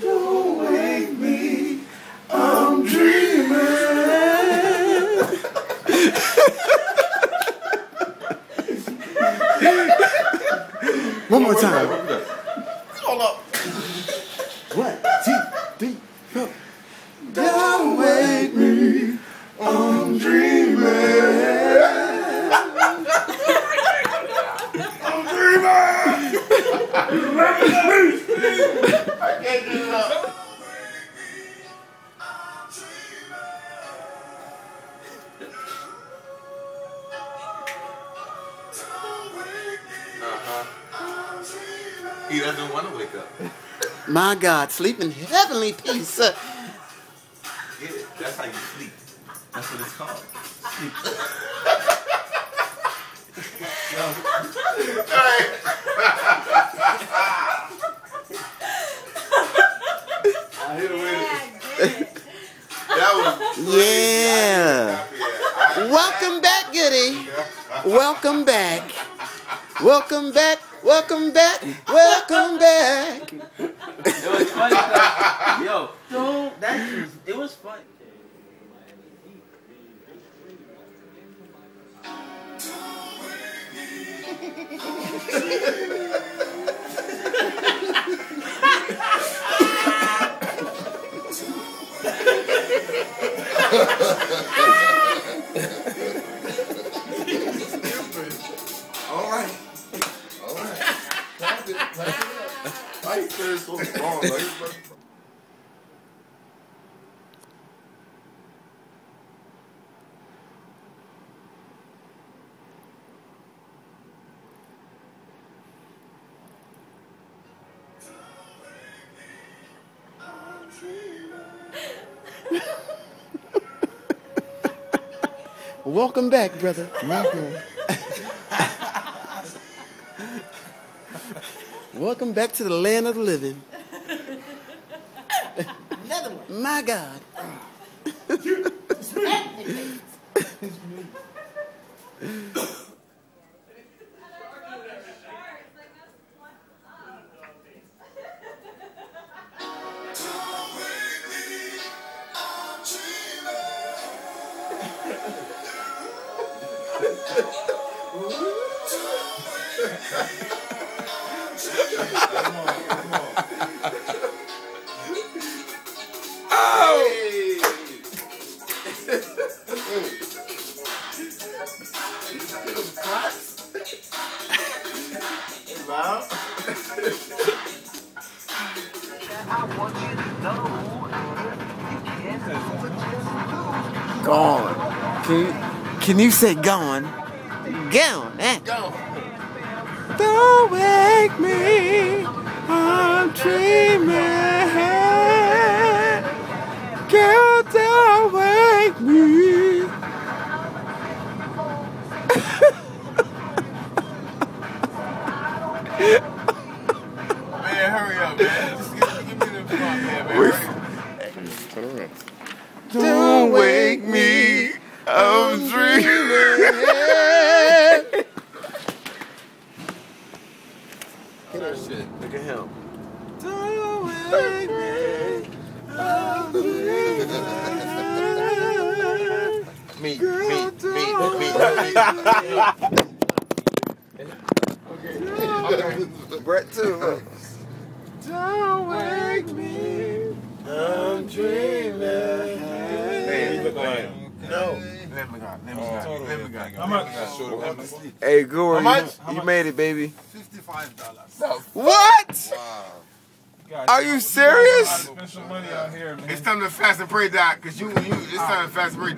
Don't wake me, I'm dreaming. One more time. Hold up. One, two, three, four. Don't wake me, I'm dreaming. He doesn't want to wake up. My God, sleep in heavenly peace. Yeah, that's how you sleep. That's what it's called. I hit him with it. That was yeah. Welcome back, Goody. Welcome back. Welcome back. Welcome back. Welcome back. It was funny. 'cause- Yo, don't. That was, it was fun. All right. Up. Why you so strong? Like, Welcome back, brother. Welcome. Welcome back to the land of the living. Another one. My God. Hey. Gone. Can you, can you say gone? Gone, eh? Go. Don't wake me, I'm dreaming. Me up. Don't wake me, I'm dreaming. Look at him. Don't wake me, I'm dreaming. Meat, meat, meat, meat, meat. Brett too. Don't wake me, I'm dreaming. Hey, you look like no. Let me go. Let me oh, go. Let me go. How much? Let me sleep. Hey, Gore, How much? you, you made it, baby. Fifty-five dollars. What? Wow. Are you serious? Spend some money out here, man. It's time to fast and pray, Doc, because you, you, it's time to fast and pray.